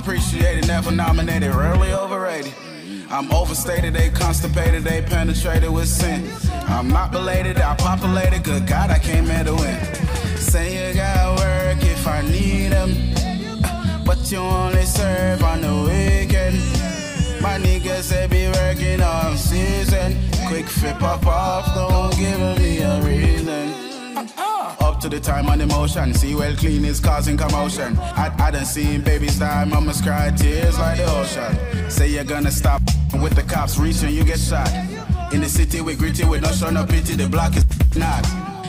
Unappreciated, never nominated, rarely overrated. I'm overstated, they constipated, they penetrated with sin. I'm not belated, I populated, good God, I came here to win. Say you got work if I need them, but you only serve on the weekend. My niggas they be working on season. Quick fit pop off, don't give reason. To the time and emotion. C-Well clean is causing commotion. I, I done seen babies die, mamas cry tears like the ocean. Say you're gonna stop with the cops reaching, you get shot. In the city we gritty with no show no pity, the block is not.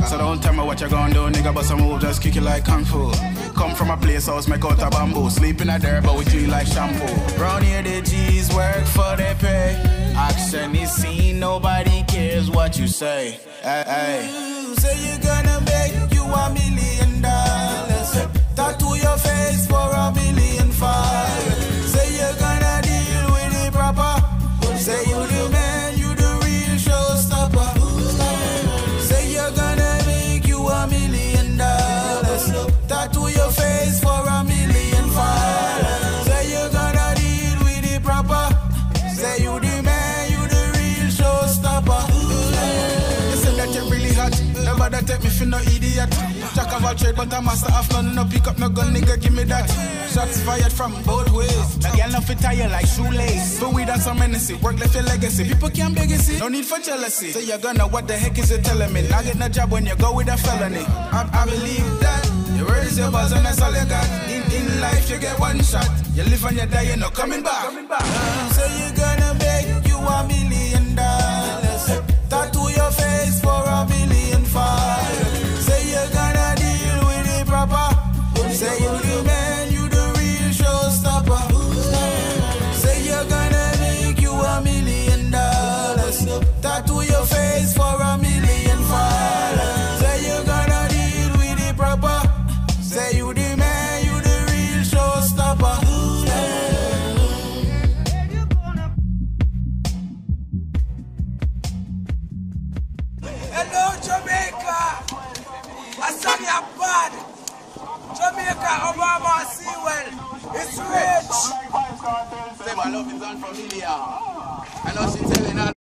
So don't tell me what you're gonna do, nigga, but some move just kick it like kung fu. Come from a place house, make out of bamboo. Sleep in a dirt, but we clean like shampoo. Round here the G's work for their pay. Action is seen, nobody cares what you say. Hey, hey. All trade, but a master of none. No pick up no gun, nigga, give me that. Shots fired from both ways. The girl no fit tire like shoelace. But we done some menace. Work left your legacy. People can't beg it. No need for jealousy. So you're gonna, what the heck is it telling me? Not get no job when you go with a felony. I, I believe that. Your word is your buzz and that's all you got. In, in life you get one shot. You live and you die, you're not coming back. Coming back. Say you're gonna make you a million dollars. Tattoo your face for a million five. Say you're gonna deal with it proper. Say you the man, you the real showstopper. Hello, Jamaica. I saw you bad. Jamaica, Obama, C-Well. It's rich. Say my love is unfamiliar. I know she telling her.